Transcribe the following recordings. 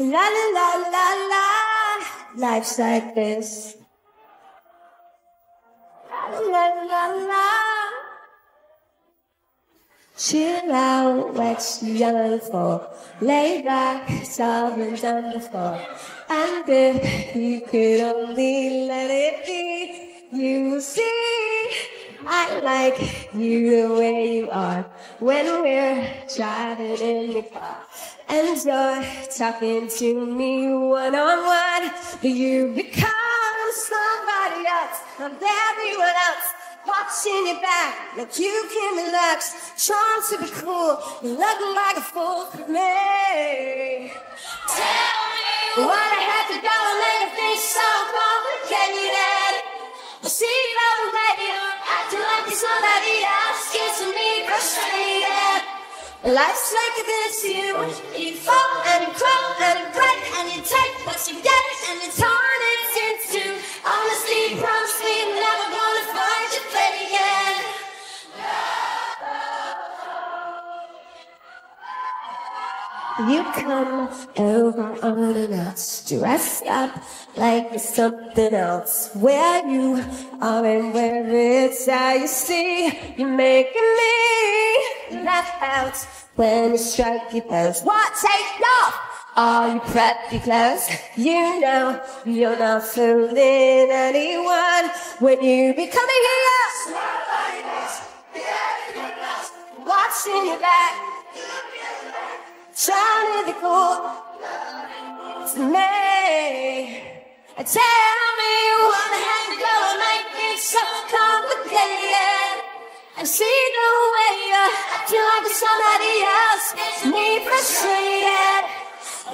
La la la la la. Life's like this. La la la la. Chill out, what you young for? Lay back, sovereign done before. And if you could only let it be, you see. I like you the way you are when we're driving in the car. And you're talking to me one on one. You become somebody else, I'm everyone else. Watching your back like you can relax. Trying to be cool, looking like a fool for me. Tell me what I had to frustrated. Life's like this, you, you fall and crawl and break and you take what you get and you You come over on unannounced, dressed up like something else. Where you are and where it's how you see, you're making me laugh out when you strike your pose. What take off? All you preppy clothes, you know you're not fooling anyone when you become a hero. Watching your back. To be cool to me. Tell me what I have to go and make things so complicated. I see the way you're acting like it's somebody else. Makes me frustrated.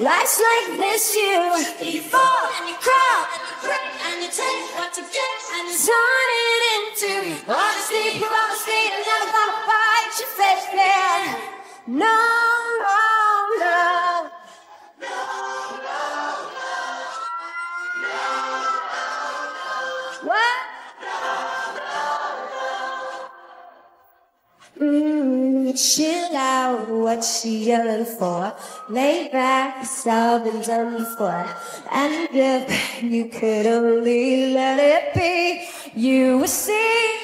Life's like this, you you fall and you crawl and you break and you take what you get and you turn it into honesty. Promise me I'm never gonna fight your face, man. No, Mm, chill out, what you yelling for? Lay back, it's all been done before. And if you could only let it be, you would see.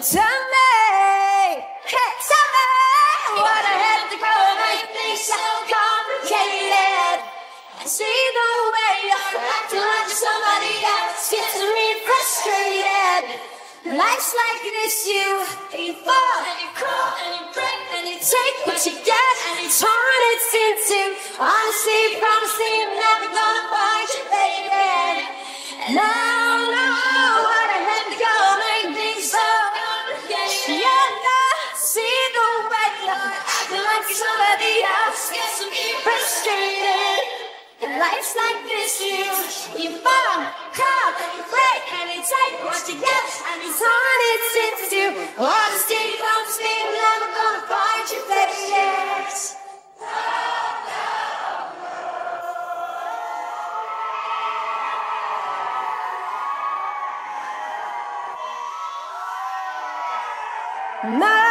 Tell me, hey, tell me what I had to go make things so complicated. See gets me frustrated. Life's like this, you you fall and you crawl and you break and you take what you get and you turn it into honesty. Me I'm never gonna find you, baby. And I life's like this, too. you fall, crawl, you break, and you take what you get, and you turn it into honesty. Promise me I'm never gonna find your face. No, no.